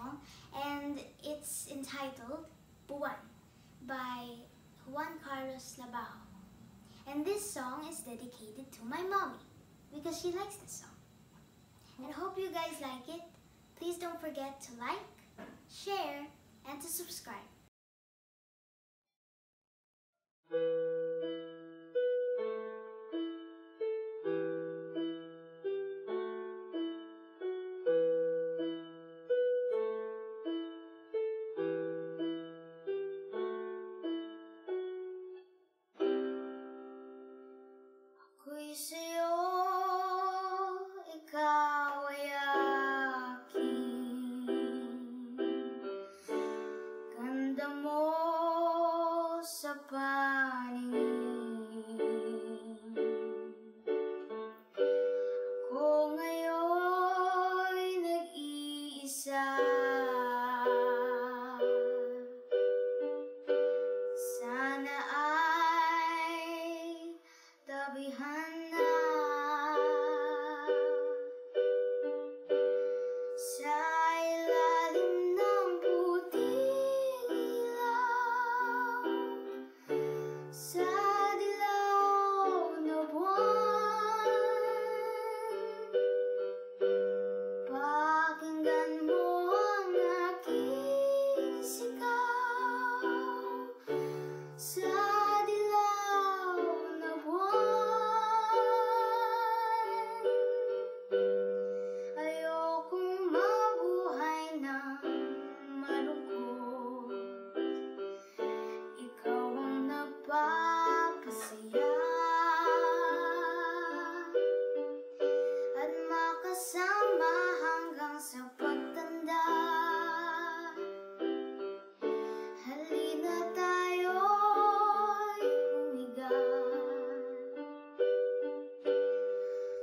song and it's entitled Buwan by Juan Karlos Labajo. And this song is dedicated to my mommy because she likes this song. And I hope you guys like it. Please don't forget to like, share, and to subscribe. Sa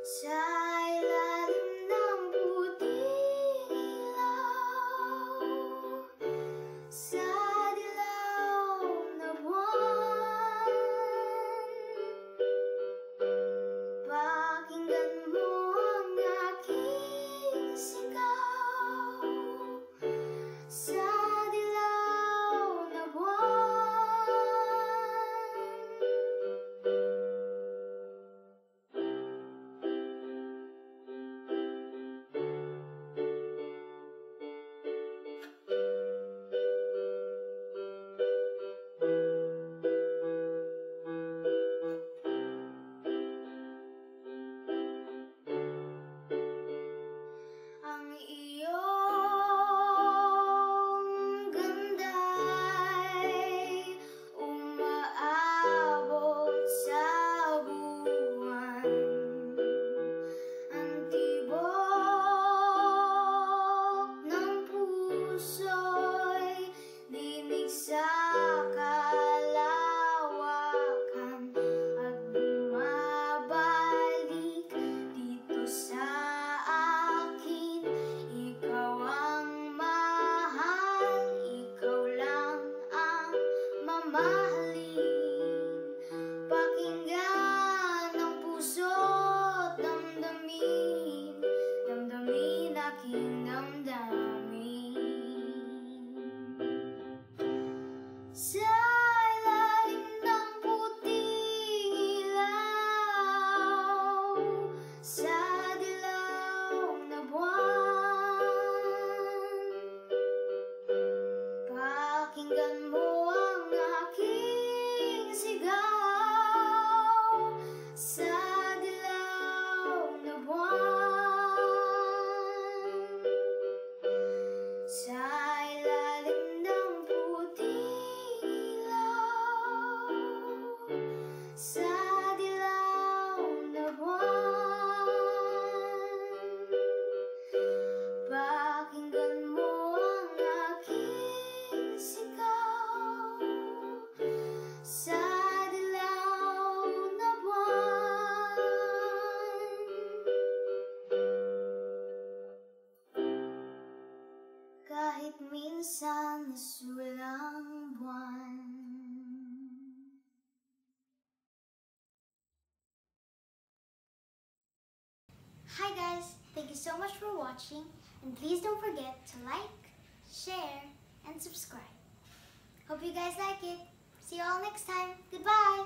Sa ilalim mamahalin Pakinggan ang puso't damdamin. Damdamin aking damdamin Sa Hi guys! Thank you so much for watching and please don't forget to like, share, and subscribe. Hope you guys like it. See you all next time. Goodbye!